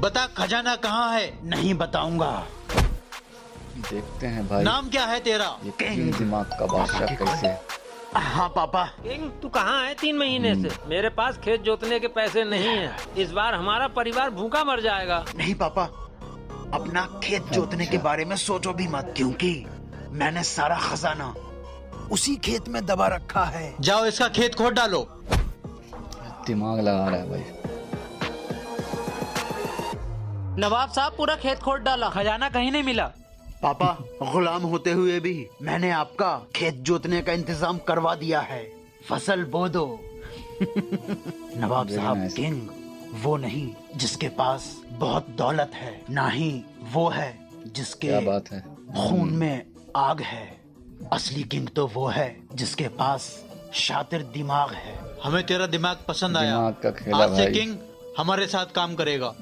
बता खजाना कहाँ है? नहीं बताऊँगा। देखते हैं भाई। नाम क्या है तेरा? ये किंग दिमाग का बादशाह कैसे हाँ? पापा। किंग तू कहाँ है तीन महीने से? मेरे पास खेत जोतने के पैसे नहीं है। इस बार हमारा परिवार भूखा मर जाएगा। नहीं पापा। अपना खेत जोतने के बारे में सोचो भी मत क्योंकि मैंने सारा खजाना उसी खेत में दबा रखा है। जाओ इसका खेत खोद डालो। दिमाग लगा रहा है भाई। नवाब साहब पूरा खेत खोद डाला। खजाना कहीं नहीं मिला। पापा गुलाम होते हुए भी मैंने आपका खेत जोतने का इंतज़ाम करवा दिया है। फ़सल बो दो। नवाब साहब किंग वो नहीं जिसके पास बहुत दौलत है ना ही वो है जिसके क्या बात है। खून में आग है। असली किंग तो वो है जिसके पास शातिर दिमाग है। हमें तेरा दिमाग पसंद दिमाग का खेला आज से किंग हमारे साथ काम करेगा।